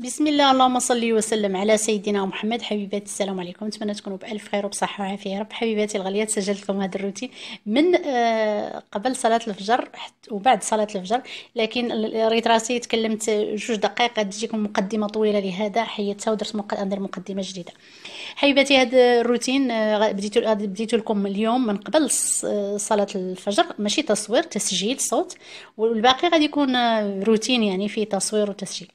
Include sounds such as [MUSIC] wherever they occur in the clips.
بسم الله اللهم صل وسلم على سيدنا محمد. حبيباتي السلام عليكم. نتمنى تكونوا بألف خير وبصحة وعافية يا رب. حبيباتي الغاليات سجلت لكم هذا الروتين من آه، قبل صلاة الفجر وبعد صلاة الفجر. لكن ريت راسي تكلمت جوج دقائق تجيكم مقدمة طويلة لهذا. حيدتها ودرت ندير مقدمة جديدة. حبيباتي هذا الروتين آه، بديتو بديتو لكم اليوم من قبل آه، صلاة الفجر. ماشي تصوير تسجيل صوت. والباقي غادي يكون روتين يعني فيه تصوير وتسجيل.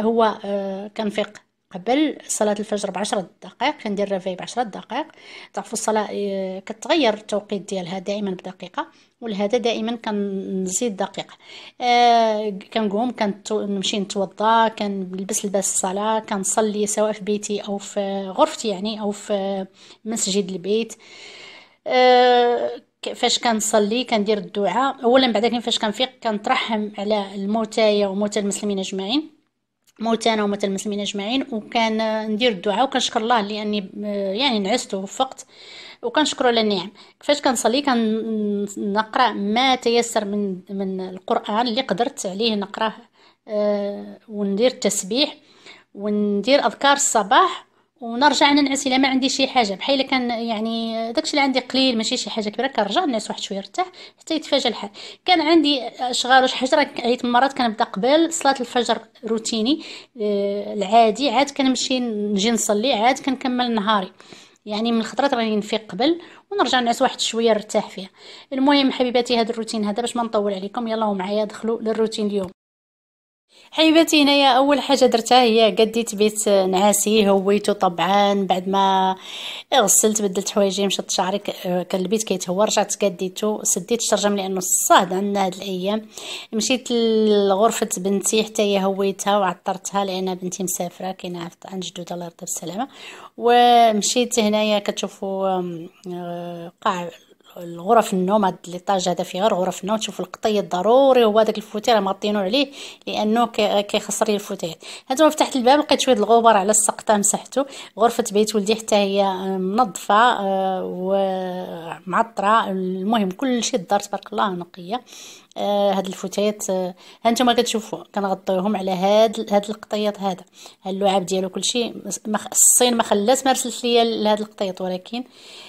هو آه، كنفيق قبل صلاة الفجر بعشرة دقائق كندير رافي بعشرة دقائق. تعرفوا الصلاة آه، كتغير التوقيت ديالها دائما بدقيقة ولهذا دائما كنزيد دقيقة. آه كنقوم كنمشي نتوضا كنلبس لباس الصلاة كنصلي سواء في بيتي أو في غرفتي يعني أو في مسجد البيت. آه فاش كنصلي كندير الدعاء. اولا بعدا فاش كنفيق كنترحم على الموتى وموتى المسلمين أجمعين. موتانا وموتى المسلمين أجمعين. وكان ندير الدعاء وكنشكر الله لأني يعني نعست ووفقت. وكنشكرو على النعم. كيفاش كنصلي كنقرأ ما تيسر من من القرآن اللي قدرت عليه نقراه أه وندير التسبيح وندير أذكار الصباح ونرجع ننعس إلا ما عندي شي حاجة. بحال كان يعني داكشي اللي عندي قليل ماشي شي حاجة كبيرة كنرجع نعس واحد شوية نرتاح حتى يتفاجأ الحال. كان عندي أشغال وش حاجة عيت مرات كنبدأ قبل صلاة الفجر روتيني آه العادي عاد كنمشي نجي نصلي عاد كنكمل نهاري. يعني من الخطرات راني نفيق قبل ونرجع نعس واحد شوية نرتاح فيها. المهم حبيباتي هذا الروتين هذا باش ما نطول عليكم. يلا معايا دخلوا للروتين اليوم. حبيباتي هنايا أول حاجة درتها هي قديت بيت نعاسي هويته طبعا بعد ما غسلت بدلت حوايجي مشات شعري كان البيت كيتهوى رجعت قديته سديت الشرجم لأنه الصهد عندنا هاد الأيام. مشيت لغرفة بنتي حتى هي هويتها وعطرتها لأن بنتي مسافرة كاينة عند جدودها الله يرضى بالسلامه ومشيت هنايا كتشوفوا آه، قاع الغرف النوم هاد l'étage هذا فيه غير غرف النوم تشوف القطيط ضروري هو داك ال fauteuil مغطينو عليه لأنه كيخسر لي الفوتير. هانتوما فتحت الباب لقيت شوية الغبار على السقطة مسحته غرفة بيت ولدي حتى هي منظفة آه، ومعطرة. المهم كل شيء الدار تبارك الله نقية. آه هاد الفتيات آه هانتوما كتشوفوا كنغطيوهم على هاد هاد القطيط هذا. اللعاب ديالو كلشي الصين ما خلات ما رسلت ليا لهاد القطيط ولكن آه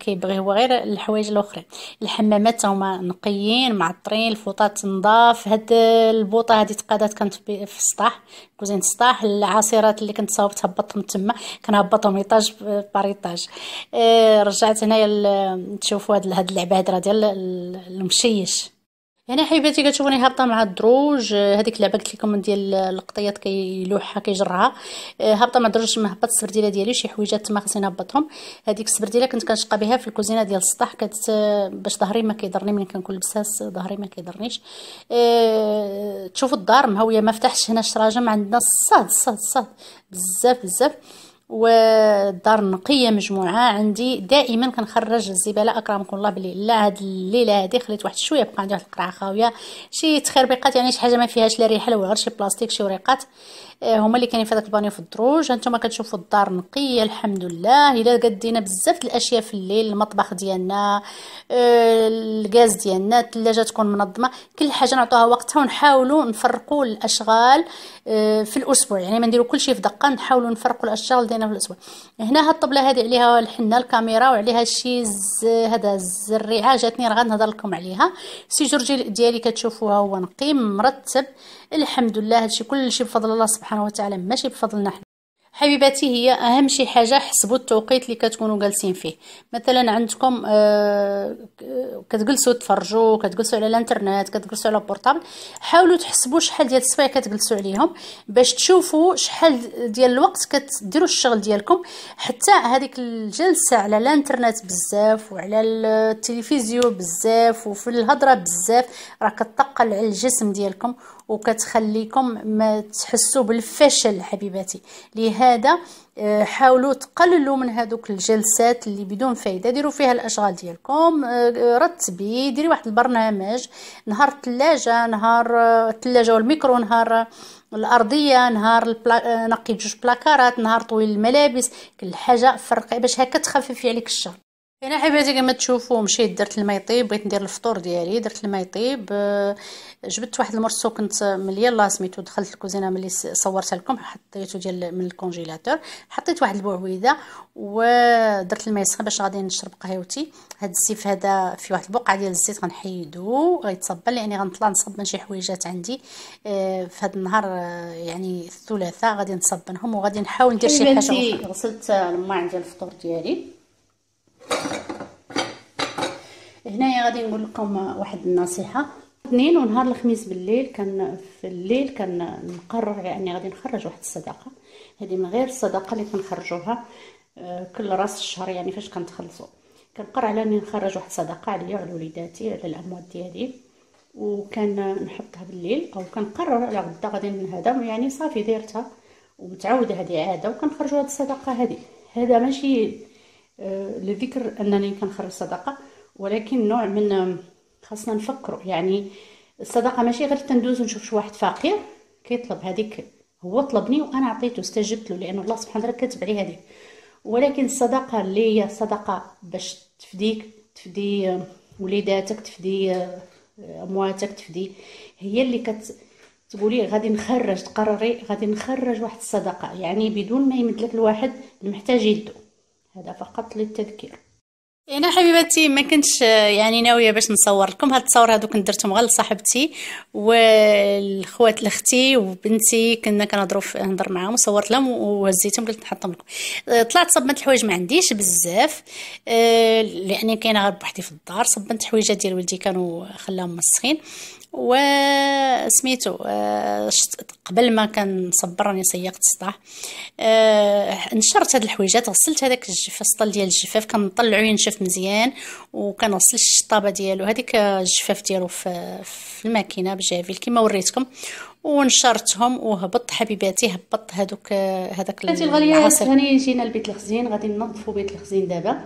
كيبغي هو غير الحوايج الاخرين الحمامات هما نقيين معطرين الفوطات نضاف هاد البوطة هادي تقادات كانت في السطاح كوزينة السطاح. العصيرات اللي كنت صاوبت هبطهم تما كنهبطهم étage par étage. آه رجعت هنايا تشوفوا هاد هاد اللعبة هاد ديال المشيش هنا حبيباتي كتشوفوني هابطة مع الدروج هذيك اللعبة قلت لكم ديال القطيات كيلوحها كيجرها. هابطة مع الدروج ما هبط السبرديلة ديالي شي حويجات تما خصني نهبطهم. هذيك السبرديلة كنت كنشقى بها في الكوزينة ديال السطح كت باش ظهري ما كيضرني ملي كنكون لبساس ظهري ما كيضرنيش. تشوفوا الدار مهوية ما فتحتش هنا الشراجم عندنا الصاد الصاد الصاد بزاف بزاف. والدار نقية مجموعة عندي دائما كنخرج الزباله أكرمكم الله بلي لا هاد الليلة هادي خليت واحد شوية بقى عندي واحد القرعة خاوية. شي تخربيقات يعني شي حاجة ما فيهاش لا ريحة لا شي بلاستيك شي وريقات. هما اللي كاينين في هذاك البانيو في الدروج. هانتوما كتشوفوا الدار نقية الحمد لله. إلا قدينا بزاف الأشياء في الليل المطبخ ديالنا آه، الغاز ديالنا الثلاجه تكون منظمة. كل حاجة نعطوها وقتها ونحاولوا نفرقوا الأشغال آه، في الأسبوع. يعني ما نديروا كل شيء في دقة نحاولوا نفرقوا الأشغال ديالنا في الأسبوع. هنا هاد الطبلة هذه عليها الحنة الكاميرا وعليها شي هذا الزريعة جاتني راه غنهضر لكم عليها ال séjour ديالي كتشوفوها هو نقي مرتب. الحمد لله هادشي كلشي بفضل الله سبحانه وتعالى ماشي بفضلنا حنا حبيباتي هي أهم شي حاجة حسبوا التوقيت اللي كتكونوا جالسين فيه. مثلا عندكم آه كتجلسوا تفرجوا كتجلسوا على الانترنت كتجلسوا على ال portable حاولوا تحسبوا شحال ديال السوايع كتجلسوا عليهم باش تشوفوا شحال ديال الوقت كتديروا الشغل ديالكم. حتى هذيك الجلسة على الانترنت بزاف وعلى التلفزيون بزاف وفي الهضرة بزاف راه كتقل على الجسم ديالكم. وكتخليكم ما تحسوا بالفشل حبيباتي. لهذا آه، حاولوا تقللوا من هذوك الجلسات اللي بدون فايدة. ديروا فيها الأشغال ديالكم آه، رتبي ديري واحد البرنامج. نهار الثلاجه نهار آه، الثلاجه والميكرو نهار الأرضية نهار البلا... نقي جوج بلاكارات نهار طويل الملابس. كل حاجة فرقي باش هكا تخففي عليك الشغل هنا حبيباتي كما تشوفوا مشيت درت الماء يطيب بغيت ندير الفطور ديالي درت الماء يطيب آه، جبت واحد المرسو كنت ملي الله سميتو دخلت الكوزينة ملي صورت لكم حطيته ديال من الكونجيلاتور حطيت واحد البوعويده ودرت الماء يسخن باش غادي نشرب قهوتي. هاد السيف هذا في واحد البقعة ديال الزيت غنحيدو غيتصبن لأني غنطلع نصبن شي حويجات عندي آه، في هذا النهار آه، يعني الثلاثاء غادي نصبنهم وغادي نحاول ندير شي حاجة غسلت الماء ديال الفطور ديالي. هنايا غادي نقول لكم واحد النصيحة. اثنين ونهار الخميس بالليل كان في الليل كان نقرر يعني غادي نخرج واحد الصدقه هذه من غير الصدقه اللي كنخرجوها آه، كل راس الشهر يعني فاش كنتخلصوا. كنقرر على اني نخرج واحد الصدقه عليا وعلى وليداتي على الأموات ديالي. وكان نحطها بالليل أو كنقرر على غدا غادي هذا يعني صافي ديرتها ومتعوده هذه عادة وكنخرجوا هذه الصدقه هذه. هذا ماشي لذكر أنني كنخرج صدقه ولكن نوع من خاصنا نفكروا. يعني الصدقة ماشي غير تندوز ونشوف شي واحد فقير كيطلب هذيك. هو طلبني وأنا عطيته استجبت له لأن الله سبحانه وتعالى كاتب عليه هذيك. ولكن الصدقة اللي هي صدقة باش تفديك تفدي وليداتك تفدي أمواتك تفدي هي اللي كت تقولي غادي نخرج تقرري غادي نخرج واحد الصدقة. يعني بدون ما يمد لك الواحد المحتاج يدو هذا فقط للتذكير. إنا حبيباتي ما كنتش يعني ناوية باش نصور لكم هاد التصور هادو كنت درتهم غير لصاحبتي والخوات لأختي وبنتي كنا كنهضروا نهضر معاهم وصورت لهم وهزيتهم قلت نحطهم لكم. طلعت صبنت الحوايج ما عنديش بزاف آه، لأني كاينة غير بوحدي في الدار صبنت الحويجات ديال ولدي كانوا خلاهم مسخين. وسميتو آه، قبل ما كنصبر راني سيقت آه، نشرت هاد الحويجات غسلت هذاك السطل ديال الجفاف كنطلعو ينشف مزيان وكنغسل الشطابة ديالو. هذيك الجفاف ديالو في, في الماكينة بجافيل كما وريتكم. ونشرتهم وهبط حبيباتي هبط هذوك هذاك العصير. الغاليات هاني جينا لبيت الخزين غادي ننظفوا بيت الخزين دابا.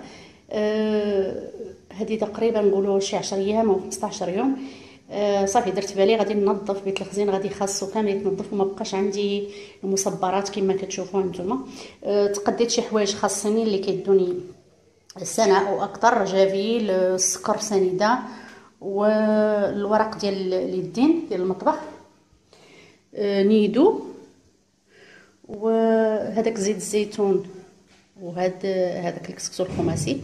أه هذه تقريبا نقولوا شي 10 أيام أو 15 يوم. صافي درت بالي غادي ننظف بيت الخزين غادي خاصو كامل يتنظف وما بقاش عندي المصبرات كما كتشوفوا نتوما. آه تقديت شي حوايج خاصني اللي كيدوني سنه أو أكثر جافيل السكر سنيدة والورق ديال اليدين ديال المطبخ آه نيدو وهذاك زيت الزيتون وهاد هذاك الكسكسو الخماسي.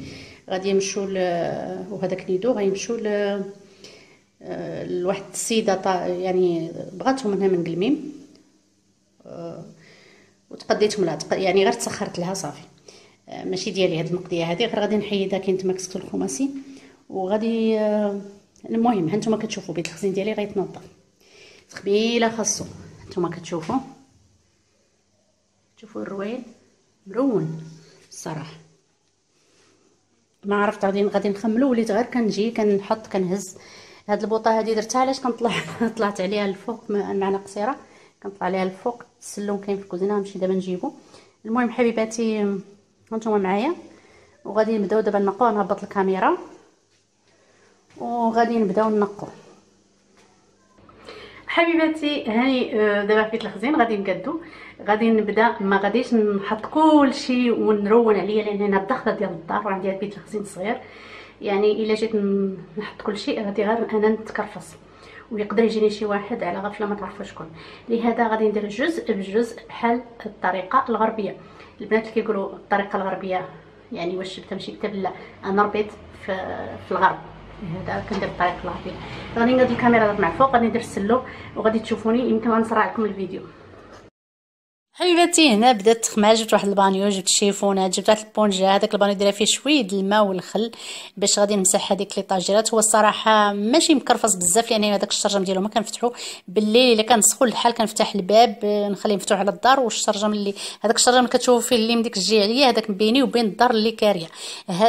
غادي يمشوا وهذاك نيدو غيمشوا لواحد السيدة يعني بغاتهم منها من قلميم. أه وتقديتهم لها يعني غير تسخرت لها صافي. أه ماشي ديالي هاد المقديه هذه غير غادي نحيدها كاين تما كسكسو الخماسي. وغادي المهم هانتوما كتشوفوا بيت الخزين ديالي غيتنظف تخبيلة خاصو. هانتوما كتشوفوا. شوفوا الروين مرون. الصراحه ما عرفت غادي غادي نخملو. وليت غير كنجي كنحط كنهز. هاد البوطة هادي درتها علاش كنطلع [LAUGHS] طلعت عليها الفوق معنا قصيرة. كنطلع عليها الفوق السلوم كاين في الكوزينة نمشي دابا نجيبو. المهم حبيباتي هانتوما معايا. وغادي نبداو دابا نقو نهبط الكاميرا. وغادي نبداو نقو حبيباتي هاني آه، دابا فيت الخزين غادي نقادو. غادي نبدا ما غاديش نحط كلشي ونرون عليا لأن أنا الدخله ديال الدار وعندي بيت الخزين صغير. يعني إلا جيت نحط كل شيء غادي غير أنا نتكرفص. ويقدر يجيني شي واحد على غفلة ما تعرفوا شكون لهذا غادي ندير جزء بجزء بحال الطريقة الغربية. البنات اللي كيقولوا الطريقة الغربية يعني واش جبتها ماشي جبتها لا أنا ربيت في, في الغرب. هذا كندير الطريقة الغربية. غادي نقاد الكاميرا مع فوق غادي ندير السلو وغادي تشوفوني يمكن غنسرع لكم الفيديو. حبيباتي هنا بديت نخمل جبت واحد البانيو جبت شيفونة جبت واحد البونجا. هذاك البانيو دايره فيه شوية الماء والخل باش غادي نمسح هذيك لي étagères ات. هو الصراحة ماشي مكرفص بزاف لأن هذاك الشرجم ديالو ما كنفتحو. بالليل إلا كان سخون الحال كنفتح الباب نخليه مفتوح على الدار والشرجم اللي هذاك الشرجم كتشوفوا فيه اللي من ديك الجهه عليا هذاك بيني وبين الدار اللي كارية.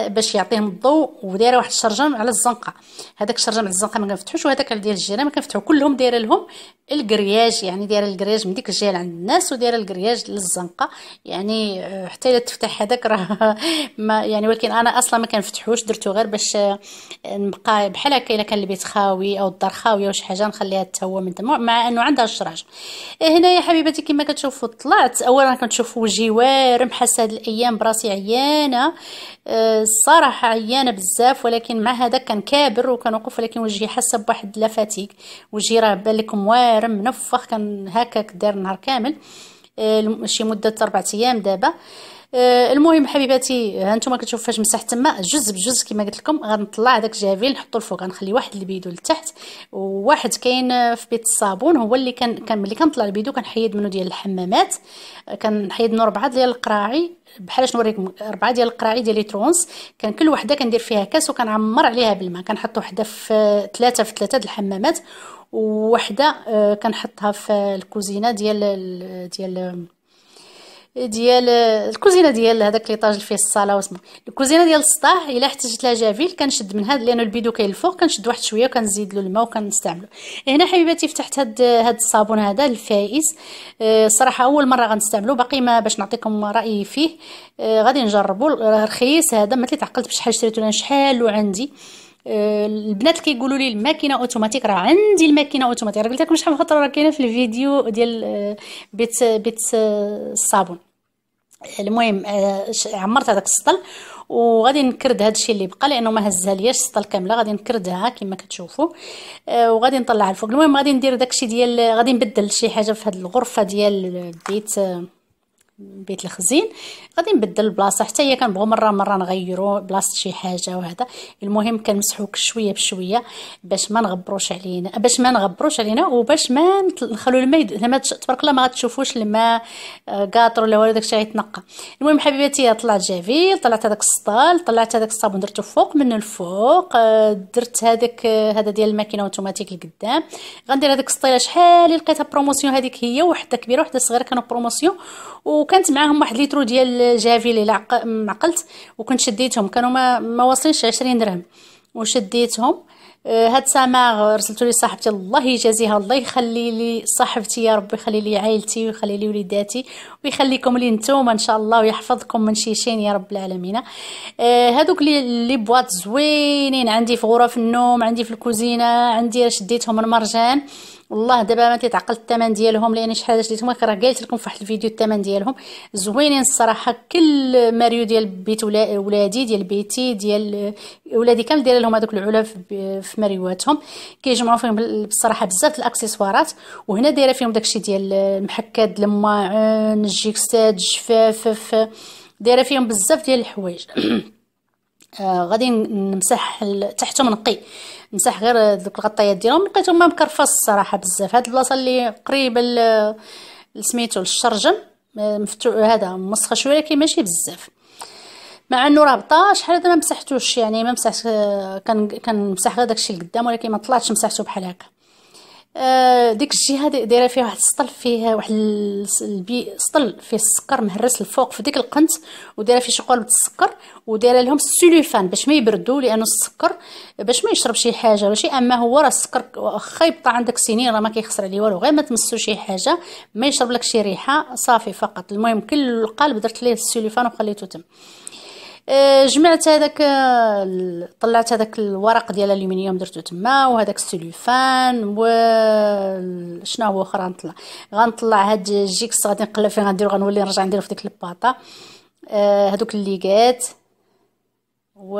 باش يعطيهم الضوء ودايره واحد الشرجم على الزنقة. هذاك الشرجم على الزنقة ما كنفتحوش وهذاك ديال الجيران ما كنفتحو. كلهم دايره لهم الكرياج يعني دايره الكرياج من ديك الجهه عند الناس ودايره للكرياج للزنقة. يعني آه، حتى إلا تفتح هذاك راه [LAUGHS] ما يعني ولكن أنا أصلا ما كنفتحوش درتو غير باش آه، نبقى بحال هكا إلا كان البيت خاوي أو الدار خاوية وشي حاجة نخليها تهوى من تما مع إنه عندها الشراج. هنايا حبيباتي كما كتشوفوا طلعت. اولا كنشوفوا وجهي وارم حاسه هاد الأيام براسي عيانة. الصراحة عيانة بزاف ولكن مع هذا كان كابر وكنوقف ولكن وجهي حاسه بواحد la fatigue وجهي راه بان لكم وارم منفخ كان هكاك دار نهار كامل. آه، شي مدة اربعة أيام دابا. آه، المهم حبيباتي هانتوما كتشوفوا فاش مسحت تما جزء بجزء كما قلت لكم غنطلع داك الجافيل نحطو الفوق غنخلي واحد البيدو لتحت وواحد كاين في بيت الصابون هو اللي كان كان ملي كنطلع البيدو كنحيد منه ديال الحمامات كنحيد منه ربعة ديال القراعي بحالاش نوريكم اربعه ديال القراعي ديال litre ونص كان كل وحدة كندير فيها كاس وكنعمر عليها بالماء كنحط وحدة في ثلاثة في ثلاثة د الحمامات ووحدة آه، كنحطها في الكوزينة ديال ديال ديال الكوزينة ديال هذاك ليطاج اللي فيه الصالة واسمه. الكوزينة ديال السطاح إلا احتجت لها جافيل كنشد من هذا لأنه البيدو كاين الفوق كنشد واحد شوية وكنزيد له الماء وكنستعملو. هنا حبيباتي فتحت هاد هاد الصابون هذا الفائز. أه صراحة أول مرة غنستعملو باقي ما باش نعطيكم رأيي فيه. أه غادي نجربو. رخيص هذا ما تعقلت بشحال شريتو شحال وعندي. البنات كيقولوا لي الماكينة أوتوماتيك راه عندي الماكينة أوتوماتيك. راه قلت لكم شحال من خطرة راه كاينة في الفيديو ديال أه بيت بيت أه الصابون. المهم آه، عمرت هذاك السطل وغادي نكرد هذا الشيء اللي بقى لأنه ما هزها لياش السطل كاملة. غادي نكردها كما كتشوفوا. آه، وغادي نطلعها الفوق. المهم غادي ندير داكشي ديال غادي نبدل شي حاجة في هذه الغرفة ديال آه، بيت الخزين. غادي نبدل البلاصة حتى هي كنبغيو مرة مرة نغيروا بلاصة شي حاجة وهذا. المهم كنمسحوك شوية بشوية باش ما نغبروش علينا باش ما نغبروش علينا وباش ما نخلو الماء لما تبارك الله ما غتشوفوش الماء آه، قاطر ولا والو داكشي غيتنقى. المهم حبيباتي طلعت جافيل طلعت هذاك السطال طلعت هذاك الصابون درتو فوق من الفوق آه، درت هذاك آه، هذا ديال الماكينة أوتوماتيك القدام غندير هذاك السطيله شحال لقيتها promotion هذيك هي وحدة كبيرة وحدة صغيرة كانوا promotion. وكانت معاهم واحد ليترو ديال جافيل الا عقلت وكنت شديتهم كانوا ما, ما واصلينش 20 درهم. وشديتهم. آه، هاد سامع رسلتو لي صاحبتي الله يجازيها الله يخلي لي صاحبتي يا ربي يخلي لي عائلتي ويخلي لي وليداتي ويخليكم لي نتوما إن شاء الله ويحفظكم من شي شين يا رب العالمين. آه هادوك لي les boîtes زوينين عندي في غرف النوم عندي في الكوزينة عندي شديتهم من مرجان والله دابا ما تيتعقل الثمن ديالهم لأن شحال شريتهم راه قالت لكم في واحد الفيديو الثمن ديالهم. زوينين الصراحة كل ماريو ديال بيت ولادي ديال بيتي ديال ولادي كامل دايره لهم هذوك العلاف في ماريواتهم. كيجمعوا فيهم بصراحه بزاف الأكسسوارات. وهنا دايرة فيهم داكشي ديال المحكات الماعن الجيكستات الجفاف دايرة فيهم بزاف ديال الحوايج. [CLEARS THROAT] آه غادي نمسح تحتهم نقي. نمسح غير دوك الغطيات ديالهم. لقيتهم ما مكرفص الصراحة بزاف. هاد البلاصة اللي قريبة لسميتو للشرجم آه، مفتوح هذا مسخه شوية لكن ماشي بزاف. مع أنه رابطة شحال هذا ما مسحتوش؟ يعني ما مسحت آه، كان كنمسح غير داكشي اللي قدام ولكن ما طلعتش مسحته بحال هكا. ديك الجهه دايرة فيها واحد السطل فيه واحد البي سطل فيه السكر مهرس الفوق في ديك القنت ودايرة فيه شي قلبة السكر ودايرة لهم السلوفان باش ما يبردوا لأنه السكر باش ما يشرب شي حاجة ولا شي أما هو راه السكر واخا يبقى عندك سنين راه ما كيخسر عليه والو غير ما تمسو شي حاجة ما يشرب لك شي ريحة صافي فقط. المهم كل القالب درت ليه السلوفان وخليته تم. آه، جمعت هذاك آه، طلعت هذاك الورق ديال الألومنيوم درتو تما وهذاك السلوفان و شنو هو آخر غنطلع؟ غنطلع هاد الجيكس غادي نقلب فيه غنديرو غنولي نرجع نديرو في ديك الباطه آه، هادوك الليغات. و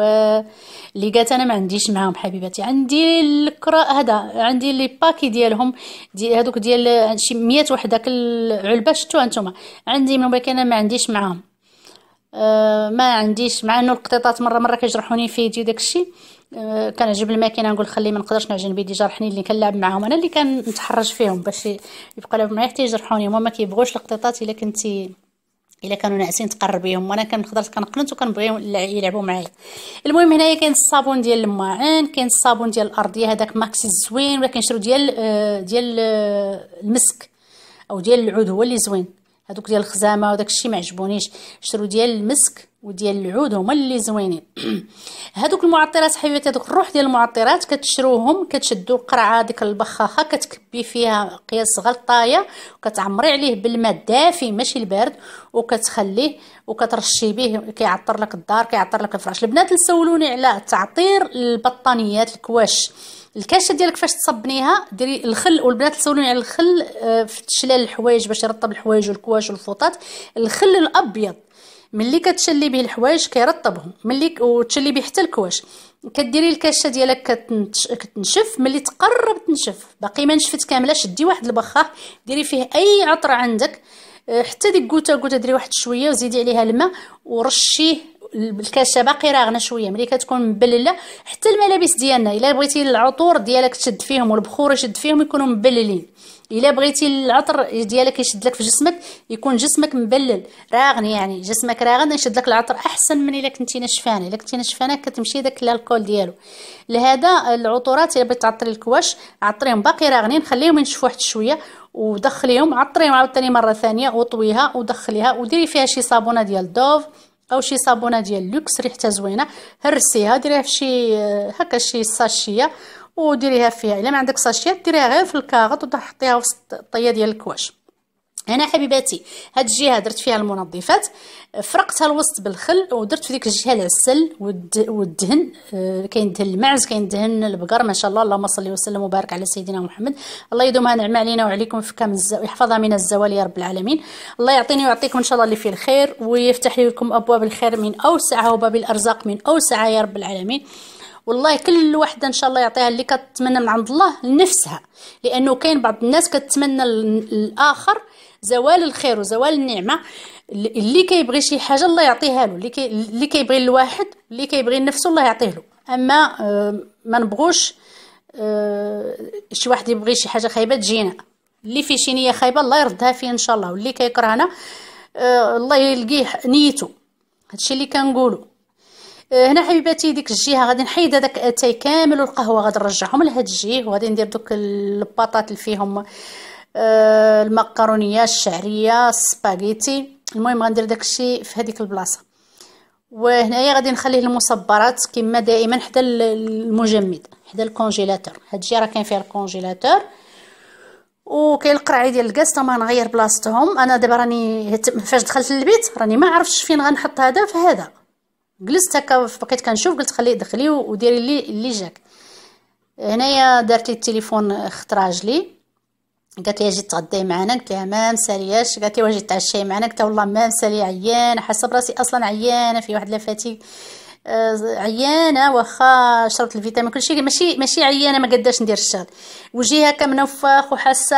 ليغات أنا ما عنديش معاهم حبيباتي. عندي الكرا هذا عندي لي باكي ديالهم دي هادوك ديال شي 100 وحده كل علبه شفتوها هانتوما عندي من ولكن أنا ما عنديش معاهم. آه، ما عنديش مع إنه القطيطات مرة مرة كيجرحوني في يدي داكشي أه كنعجب الماكينة نقول خلي ما نقدرش نعجن بيدي جرحني اللي كنلعب معاهم. أنا اللي كنتحرج فيهم باش يبقى لعب معايا حتى يجرحوني. هما ما كيبغوش القطيطات إلا كنتي إلا كانوا ناعسين تقربيهم وأنا كنقدر كنقنت وكنبغيهم يلعبوا معايا. المهم هنايا كاين الصابون ديال الماعن كاين الصابون ديال الارضيه هذاك ماكسي زوين ولا كنشرو ديال آه، ديال المسك أو ديال العود هو اللي زوين. هذوك ديال الخزامة وداك الشيء ما عجبونيش شرو ديال المسك وديال العود هما اللي زوينين. [CLEARS THROAT] هذوك المعطرات حبيباتي هذوك الروح ديال المعطرات كتشروهم كتشدوا القرعة ديك البخاخة كتكبي فيها قياس غلطاية وكتعمري عليه بالماء الدافي ماشي البارد وكتخليه وكترشي به كيعطر لك الدار كيعطر لك الفراش. البنات سولوني على تعطير البطانيات الكواش. الكاشة ديالك فاش تصبنيها ديري الخل والبنات تسولوني على الخل آه، في تشلال الحوايج باش يرطب الحوايج والكواش والفوطات. الخل الأبيض ملي كتشلي به الحوايج كيرطبهم ملي وتشلي به حتى الكواش كديري الكاشة ديالك كتنشف ملي تقرب تنشف. باقي ما نشفت كاملة شدي واحد البخاخ ديري فيه أي عطر عندك. آه، حتى ديك كوتا كوتا ديري واحد شوية وزيدي عليها الماء ورشيه الكاشه باقي راغبة شوية ملي كتكون مبللة حتى الملابس ديالنا إلا بغيتي العطور ديالك تشد فيهم والبخور يشد فيهم يكونوا مبللين. إلا بغيتي العطر ديالك يشد لك في جسمك يكون جسمك مبلل راغن يعني جسمك راغن يشد لك العطر أحسن من إلا كنتي نشفانة. إلا كنتي نشفانة كتمشي داك ال odeur ديالو. لهذا العطورات إلا بغيتي تعطري الكواش عطريهم باقي راغنين خليهم ينشفوا واحد شوية ودخليهم عطريهم عاوتاني مرة ثانية وطويها ودخليها وديري فيها شي صابونة ديال دوف. أو شي صابونة ديال لوكس ريحتها زوينة. هرسيها ديريها في شي هكا شي sachet ة وديريها فيها. إلا ما عندك sachet ة ديريها غير في الكاغط وتحطيها وسط الطية ديال الكواش. هنا حبيباتي هاد الجهة درت فيها المنظفات فرقتها الوسط بالخل ودرت في ديك الجهة العسل والدهن آه، كاين دهن المعز كاين دهن البقر ما شاء الله اللهم صل وسلم وبارك على سيدنا محمد. الله يدومها نعمه علينا وعليكم ويفكها من الز... ويحفظها من الزوال يا رب العالمين. الله يعطيني ويعطيكم إن شاء الله اللي فيه الخير ويفتح لكم أبواب الخير من اوسعها وباب الأرزاق من اوسعها يا رب العالمين. والله كل وحدة إن شاء الله يعطيها اللي كتمنى من عند الله لنفسها لأنه كاين بعض الناس كتمنى الآخر زوال الخير وزوال النعمة اللي كيبغي شي حاجة الله يعطيها له اللي كي اللي كيبغي الواحد اللي كيبغي نفسه الله يعطيه له. أما آه ما نبغوش آه شي واحد يبغي شي حاجة خايبة تجينا. اللي فيه شي نية خايبة الله يردها فيه إن شاء الله واللي كيكرهنا آه الله يلقيه نيته. هادشي اللي كنقولوا هنا حبيباتي ديك الجهة غادي نحيد هذاك أتاي كامل والقهوة غادي نرجعهم لهاد الجهة وغادي ندير دوك الباطات اللي فيهم. آه، المكرونيه الشعرية السباغيتي. المهم غندير داكشي في هذيك البلاصة. وهنايا غادي نخليه المصبرات كما دائما حدا المجمد حدا ال congélateur. هاد الجهه راه كاين فيها ال congélateur. وكاين القرعي ديال الكاس ما نغير بلاصتهم. أنا دابا راني فاش دخلت للبيت راني ما عرفتش فين غنحط هذا في هذا. جلست هكا بقيت كنشوف قلت خليه دخلي وديري لي اللي جاك. هنايا دارت لي التليفون خت راجلي قالت لي أجي تغداي معنا قلت لها ما مسالياش قالت لي واجي تعشاي معنا؟ قلت والله ما مسالي عيان حاسة براسي أصلا عيانة في واحد لافاتي آه عيانة واخا شربت الفيتامين كلشي ماشي ماشي عيانة ما قداش ندير الشغل. وجهي هكا منفخ وحاسة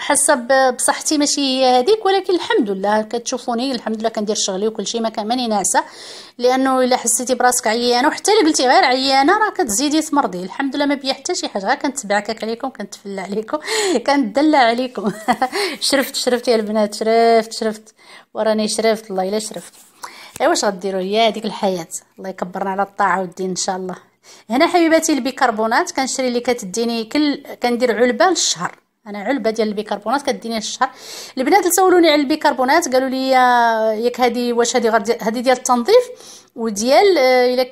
حاسة بصحتي ماشي هي هذيك ولكن الحمد لله كتشوفوني الحمد لله كندير شغلي وكل شيء ما كان ماني ناعسه لأنه إلا حسيتي براسك عيانة وحتى إلا قلتي غير عيانة راه كتزيدي تمرضي. الحمد لله ما بيا حتى شي حاجة غير عليكم كنتفلى عليكم [LAUGHS] كندلع عليكم. [LAUGHS] شرفت شرفت يا البنات شرفت شرفت. وراني شرفت الله إلا شرفت. ايوا واش غديروا هي هذيك الحياة. الله يكبرنا على الطاعة والدين إن شاء الله. هنا حبيباتي البيكربونات كنشري اللي كتديني كل كندير علبة للشهر. أنا علبه ديال البيكربونات كديني الشهر. البنات سولوني على البيكربونات قالوا لي ياك هذه واش هذه هذه ديال التنظيف وديال آه، إلا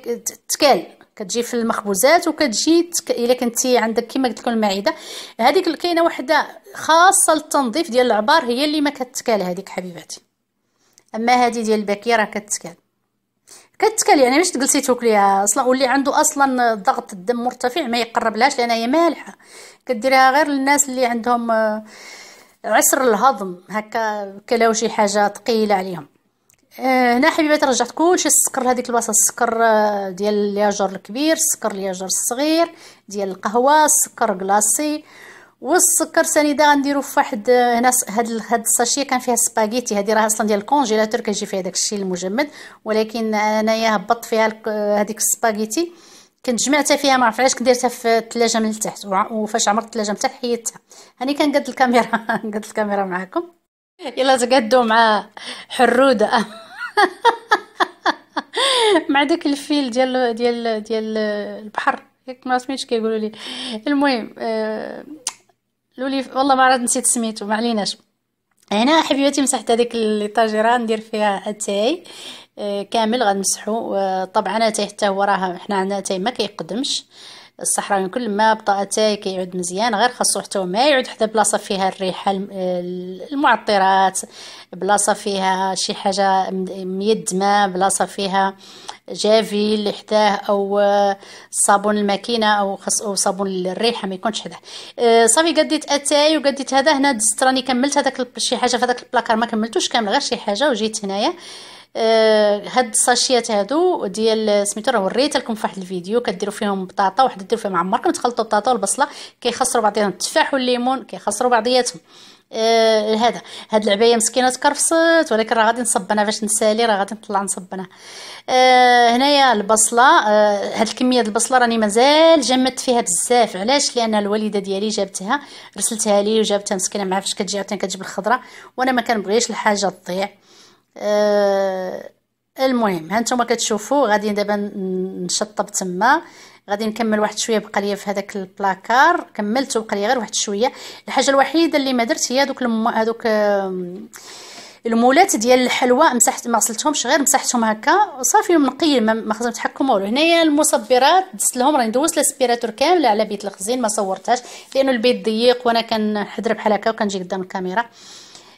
تكال. كتجي في المخبوزات وكتجي. إلا كنتي عندك كما قلت لكم المعدة. هذيك كاينة وحدة خاصة للتنظيف ديال العبار هي اللي ما كتكال هذيك حبيباتي. أما هذه ديال الباكية راه كتكال. كتكال يعني باش تجلسي تاكليها أصلا واللي عنده أصلا ضغط الدم مرتفع ما يقرب لهاش لأن هي مالحة. كديريها غير للناس اللي عندهم آه، عسر الهضم هكا كلاو شي حاجة ثقيله عليهم. آه، هنا حبيباتي رجعت كلشي السكر لهذيك البلاصه السكر آه، ديال الياجور الكبير السكر الياجور الصغير ديال القهوة السكر glacé والسكر سنيده غنديرو في واحد هنا هاد هاد ال sachet كان فيها سباغيتي هادي راه أصلا ديال ال congélateur كيجي فيها داكشي المجمد. ولكن أنايا هبطت فيها هذيك السباغيتي. كنت جمعتها فيها ما عرف علاش كديرتها في الثلاجه من التحت. وفاش عمرت الثلاجه من التحت حيدتها. هاني كنقاد الكاميرا [LAUGHS] نقاد الكاميرا معاكم. يلا تقادوا مع حرودة. [LAUGHS] مع داك الفيل ديال ديال ديال البحر. ياك ما سميتش كيقولوا لي. المهم آه لولي والله ما عرفت نسيت سميتو ما عليناش. هنا حبيباتي مسحت هذيك l'étagère ندير فيها أتاي. آه، كامل غنمسحو. طبعا أتاي حتى هو راه حنا عندنا أتاي ما كيقدمش. الصحراوي كل ما بطا أتاي كيعود مزيان غير خاصو حتى ما يعود حدا بلاصة فيها الريحة المعطرات بلاصة فيها شي حاجة ميدمه بلاصة فيها جافيل حداه أو صابون الماكينة أو خص أو صابون الريحة ما يكونش حداه صافي قديت أتاي وقديت هذا. هنا دزت راني كملت هذاك شي حاجة في هذاك البلاكار ما كملتوش كامل غير شي حاجة وجيت هنايا. آه هاد الساشيات هادو ديال سميتو راه وريت لكم في واحد الفيديو كديروا فيهم بطاطا وحدة ديروا فيها معمر كتخلطوا البطاطا والبصلة كيخسروا بعضياتهم التفاح والليمون كيخسروا بعضياتهم. آه هذا. هاد العباية مسكينة تكرفصت ولكن راه غادي نصب أنا باش نسالي راه غادي نطلع نصب أنا آه هنايا البصلة آه هاد الكمية ديال البصلة راني مازال جمدت فيها بزاف. علاش؟ لأن الوالدة ديالي جابتها رسلتها لي وجابتها مسكينة مع فاش كتجي عاوتاني كتجيب الخضرة وأنا ما كنبغيش الحاجة تضيع. آه المهم هانتوما كتشوفوا غادي دابا نشطب تما. غادي نكمل واحد شوية بقى ليا في هذاك البلاكار. كملت وبقى لي غير واحد شوية. الحاجة الوحيدة اللي ما درت هي هذوك هذوك المولات ديال الحلوى. مسحت ما غسلتهمش غير مسحتهم هكا. صافي منقيين ما خصهم تحكم والو هنايا المصبرات دزت لهم راني دوزت ال aspirateur كامله على بيت الخزين ما صورتهاش لأنه البيت ضيق وأنا كنحضر بحال هكا وكنجي قدام الكاميرا.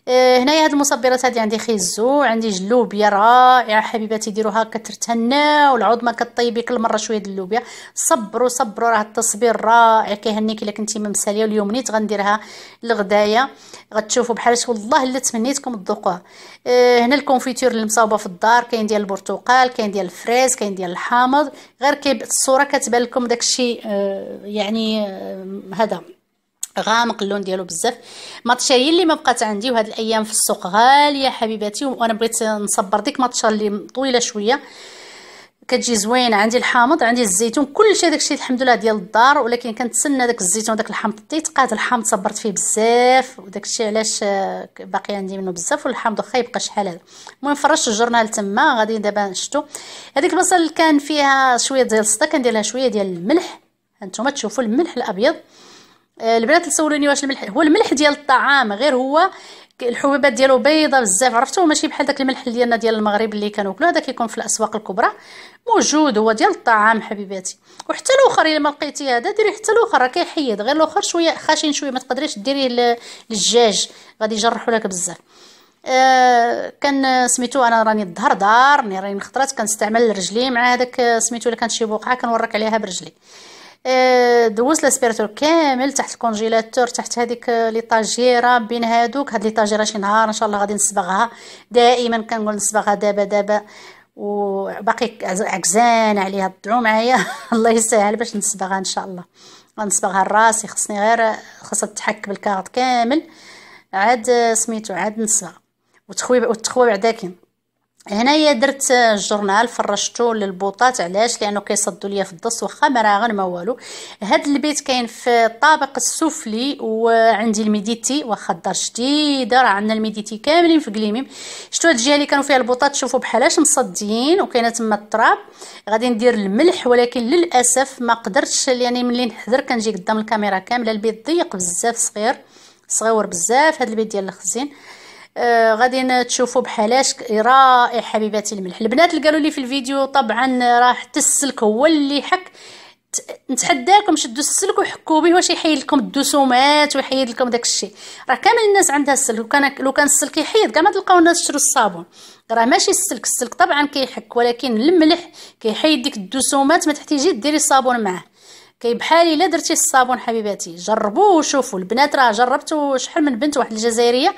هنايا هاد المصبرات هادي عندي خيزو عندي اللوبيا رائعة حبيباتي ديروها كترتهناو والعظمه كطيبي كل مرة شوية د اللوبيا. صبروا صبروا راه التصبير رائع كيهنيك إلا كنتي ممسالية واليوم نيت غنديرها لغدايا غتشوفوا بحال والله الا تمنيتكم تذوقوها أه هنا ال confiture اللي مصاوبة في الدار كاين ديال البرتقال كاين ديال ال fraise كاين ديال الحامض. غير كي الصورة كتبان لكم داكشي أه يعني هذا. غامق اللون ديالو بزاف. مطشه هي اللي ما بقات عندي وهاد الأيام في السوق غالية حبيباتي وأنا بغيت نصبر ديك مطشه اللي طويلة شوية. كتجي زوينه عندي الحامض عندي الزيتون كلشي داكشي الحمد لله ديال الدار ولكن كنتسنى داك الزيتون داك الحامض تيتقاد الحامض صبرت فيه بزاف وداكشي علاش باقي عندي منه بزاف والحامض واخا يبقى شحال هذا. المهم فرشت الجرنال تما غادي دابا نشتو. هذيك البصل كان فيها شوية ديال الصدا كندير لها شوية ديال الملح. هانتوما تشوفوا الملح الأبيض. البنات اللي سولوني واش الملح هو الملح ديال الطعام غير هو الحبوبات ديالو بيضة بزاف عرفتوا؟ ماشي بحال داك الملح ديالنا ديال المغرب اللي كنوكلو هذا كيكون في الأسواق الكبرى. موجود هو ديال الطعام حبيباتي. وحتى الأخر إلا ما لقيتي هذا ديري حتى الأخر راه كيحيد. غير الأخر شوية خاشن شوية ما تقدريش ديريه للدجاج غادي يجرحوا لك بزاف. آه كان سميتو أنا راني الظهر دار راني خطرات كنستعمل الرجلي مع هذاك سميتو الا كانت شي بقعة كنورك عليها برجلي. آه، دوزت l'aspirateur كامل تحت ال congélateur تحت هذيك l'étagère بين هادوك هاد l'étagère شي نهار إن شاء الله غادي نصبغها. دائما كنقول نصبغها دابا دابا. وباقي عكزان عليها الضعو معايا. [LAUGHS] الله يسهل باش نصبغها إن شاء الله. غنصبغها راسي خصني غير خاصها تحك بالكاغط كامل. عاد سميتو عاد نصبغ. وتخوي وتخوي بعداكين هنايا درت ال journal فرشتو للبوطات علاش؟ لأنه كيصدوا ليا في الضص واخا ما راه ما والو. هاد البيت كاين في الطابق السفلي وعندي l'humidité واخا الدار جديدة راه عندنا l'humidité كاملين في قليميم شفتوا هاد الجهه اللي كانوا فيها البوطات؟ شوفوا بحالاش مصديين وكاينة تما التراب. غادي ندير الملح ولكن للأسف ما قدرتش يعني ملي نحضر كنجي قدام الكاميرا كاملة البيت ضيق بزاف صغير صغيور بزاف. هاد البيت ديال الخزين. آه غادي تشوفوا بحالاش رائع حبيباتي الملح. البنات اللي قالوا لي في الفيديو طبعا راه حتى السلك هو اللي حك نتحداكم شدوا السلك وحكوا به واش يحيد لكم الدسومات ويحيد لكم داك الشيء. راه كامل الناس عندها السلك. لو كان لو كان السلك يحيد كاع ما تلقاو الناس يشرو الصابون. راه ماشي السلك. السلك طبعا كيحك ولكن الملح كيحيد ديك الدسومات ما تحتاجي ديري الصابون معاه. كي بحالي الا درتي الصابون حبيباتي. جربوه وشوفوا. البنات راه جربتوا شحال من بنت واحد الجزائرية.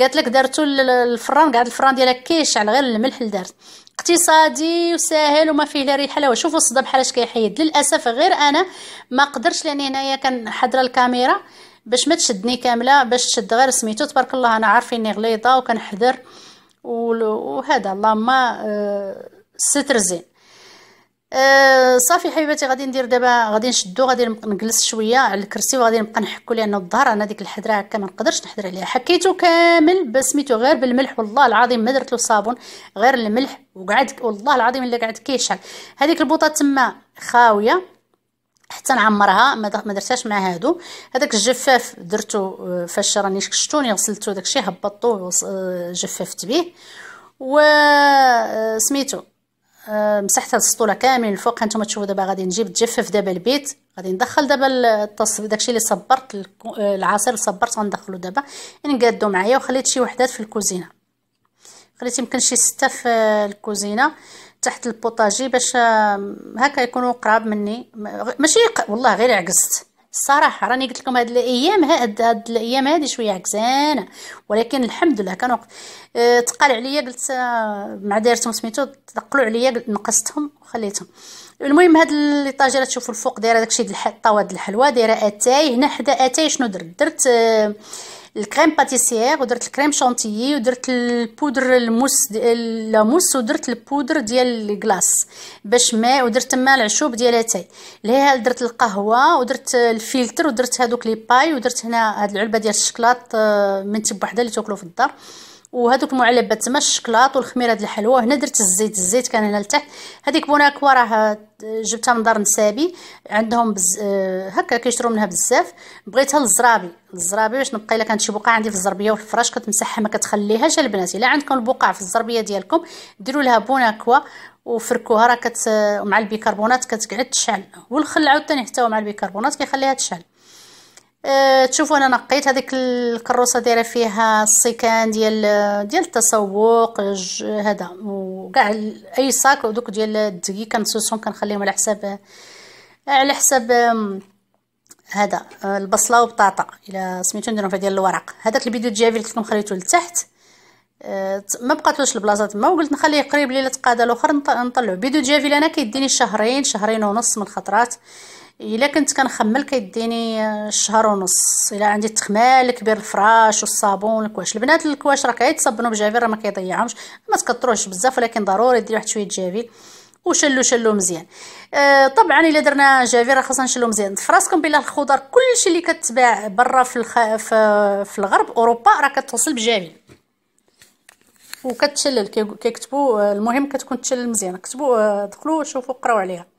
قالت لك درتو الفران قاعد الفران ديالها كيشعل غير الملح اللي دارت. اقتصادي وساهل وما فيه لا ريحة لا شوفوا الصدى بحالاش كيحيد. للأسف غير أنا ما قدرتش لأن هنايا كان حاضرة الكاميرا باش ما تشدني كاملة باش تشد غير سميتو. تبارك الله أنا عارفيني غليظة وكنحضر وهذا اللهم آه ستر زين. أه صافي حبيباتي غادي ندير دابا غادي نشدو غادي نجلس شوية على الكرسي وغادي نبقى نحكو لأن الظهر أنا ديك الحضره هكا ما نقدرش نحضر عليها. حكيتو كامل بسميتو غير بالملح والله العظيم ما درت له صابون غير الملح وقعد والله العظيم إلا قعد كيشعل هذيك البوطة تما خاوية حتى نعمرها ما درتهاش مع هادو. هذاك الجفاف درتو آه، فاش راني كشتوني غسلتو داكشي هبطو آه، جففت به. و آه، سميتو مسحت هاد السطوله كامل الفوق. هانتوما تشوفوا دابا غادي نجيب تجفف دابا البيت. غادي ندخل دابا التصف داكشي اللي صبرت العصير اللي صبرت غندخلو دابا. يعني نقادو معايا وخليت شي وحدات في الكوزينة. خليت يمكن شي ستة في الكوزينة تحت البوطاجي باش هكا يكونوا قراب مني. ماشي والله غير عكست الصراحه راني قلت لكم هاد الأيام هاد, هاد الأيام هادي شوية عكسانة. ولكن الحمد لله كانوا آه تقال عليا قلت آه مع دايرتهم سميتو تقلوا عليا نقصتهم وخليتهم. المهم هاد ليطاجيره تشوفوا الفوق دايرة داكشي د الطاوه د الحلوى دايرة أتاي هنا حدا أتاي شنو درت؟ درت آه ال crème pâtissière ودرت ال crème chantilly ودرت ال poudre ال mousse la mousse ودرت البودر ديال ال glace باش ما ودرت تما العشوب ديال اتاي لهي درت القهوة ودرت الفلتر ودرت هذوك les pailles ودرت هنا هاد العلبة ديال الشكلاط آه، من type وحده اللي تاكلوا في الدار. وهذوك المعلبات تما الشكلاط والخميرة ديال الحلوى. هنا درت الزيت الزيت كان هنا لتحت. هذيك بوناكوا راه جبتها من دار نسابي. عندهم بز... آه، هكا كيشرو منها بزاف. بغيتها للزرابي. الزرابي باش نبقى إلا كانت شي بقعة عندي في الزربية وفي الفراش كتمسحها ما كتخليهاش البنات. إلا عندكم البقع في الزربية ديالكم ديروا لها بوناكوا وفركوها. راه كت مع البيكربونات كتقعد تشعل. والخل عاوتاني حتى مع البيكربونات كيخليها تشعل. أه تشوفوا أنا نقيت هذيك الكروسة دايرة فيها السيكان ديال ديال التسوق هذا وكاع أي sac ودوك ديال الدقيق كنسوسهم كنخليهم على حساب على حساب هذا البصلة وبطاطا إلى سميتو نديرهم في ديال الورق. هذاك الفيديو ديالي قلت لكم خليته لتحت أه ما بقاتلوش البلاصة تما وقلت نخليه قريب ليلة تقاده الأخر نطلعو. فيديو ديالي أنا كيديني شهرين شهرين ونص من خطرات. إلا كنت كنخمل كيديني شهر ونص. إلا عندي التخمال كبير الفراش والصابون الكواش. البنات الكواش راه كيتصبنوا بجافيل راه ما كيضيعهمش ما تكثروش بزاف ولكن ضروري دير واحد شوية جافيل وشلو شلو مزيان. آه طبعا إلا درنا جافيل راه خاصنا نشلو مزيان. فراسكم بلا الخضر كلشي اللي كتباع برا في الخ... في, في الغرب أوروبا راه كتوصل بجافيل وكتشلل كيكتبوا المهم كتكون تشلل مزيان. كتبوا آه، دخلوا شوفوا قراو عليها.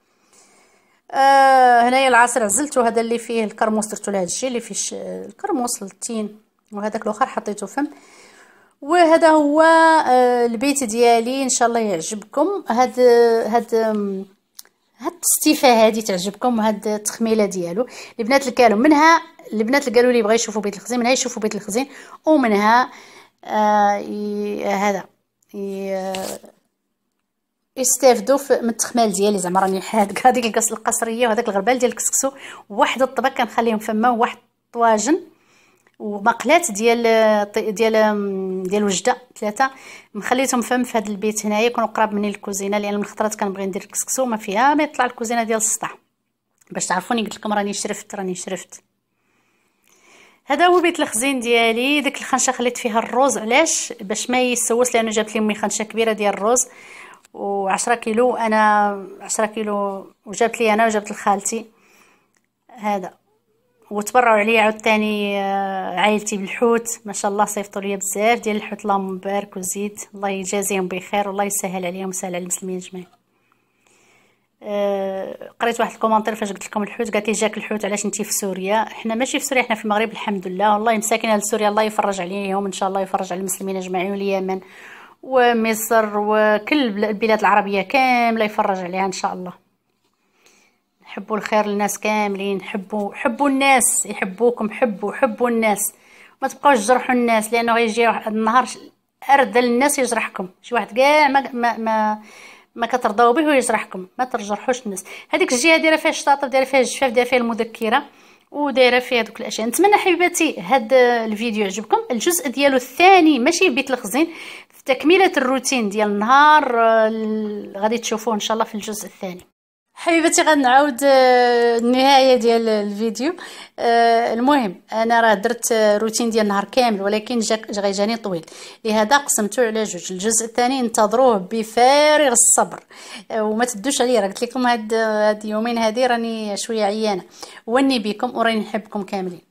آه هنايا العصير عزلته هذا اللي فيه الكرموس درتو لهذا الشيء اللي فيه الكرموس التين وهذاك الأخر حطيته فم. وهذا هو آه البيت ديالي إن شاء الله يعجبكم. هاد هاد هاد الستيفه هادي تعجبكم وهاد التخميلة ديالو. البنات اللي قالوا منها البنات اللي قالوا لي بغا يشوفوا بيت الخزين منها يشوفوا بيت الخزين ومنها آه هذا يستافدوا من التخمال ديالي زعما راني حاد هذيك الكاس القصرية وهذاك الغربال ديال الكسكسو. وواحد الطبق كنخليهم فما وواحد الطواجن ومقلات ديال ديال ديال وجدة ثلاثة. مخليتهم فم في هذا البيت هنايا يكونوا قراب مني الكوزينة لأن من خطرات كنبغي ندير الكسكسو ما فيها ما يطلع الكوزينة ديال السطح باش تعرفوني قلت لكم راني شرفت راني شرفت. هذا هو بيت الخزين ديالي. ديك الخنشة خليت فيها الروز. علاش؟ باش ما يسوس لأنه جابت لي امي خنشة كبيرة ديال الروز. وعشرة كيلو أنا عشرة كيلو وجابت لي أنا وجابت لخالتي. هذا. وتبرعوا عليا عاوتاني آه، عائلتي بالحوت. ما شاء الله صيفطوا لي بزاف ديال الحوت اللهم مبارك وزيد الله يجازيهم بخير والله يسهل عليهم ويسهل على المسلمين اجمعين أه قريت واحد ال commentaire فاش قلت لكم الحوت قالت لي جاك الحوت علاش انت في سوريا؟ حنا ماشي في سوريا حنا في المغرب الحمد لله. والله مساكين أهل سوريا الله يفرج عليهم إن شاء الله يفرج على المسلمين اجمعين واليمن. ومصر وكل البلاد العربية كاملة يفرج عليها إن شاء الله. نحبوا الخير للناس كاملين حبوا حبوا الناس يحبوكم حبوا حبوا الناس. ما تبقاوش تجرحوا الناس لأنه غيجي واحد النهار ارذل الناس يجرحكم. شي واحد كاع ما ما ما, ما كترضاو به ويجرحكم. ما ترجرحوش الناس. هذيك الجهة دايرة فيها الشطاطة دايرة فيها الجفاف دايرة فيها المذكرة ودايرة فيها دوك الأشياء. نتمنى حبيباتي هذا الفيديو يعجبكم. الجزء ديالو الثاني ماشي بيت الخزين. تكملة الروتين ديال النهار آه، غادي تشوفوه إن شاء الله في الجزء الثاني. حبيبتي غنعاود آه، النهاية ديال الفيديو. آه، المهم أنا راه درت روتين ديال النهار كامل ولكن غيجاني طويل. لهذا قسمته على جوج. الجزء الثاني انتظروه بفارغ الصبر. وما تدوش عليا. راه قلت لكم هاد هاد يومين هادي راني شوية عيانة. وني بكم وراني نحبكم كاملين.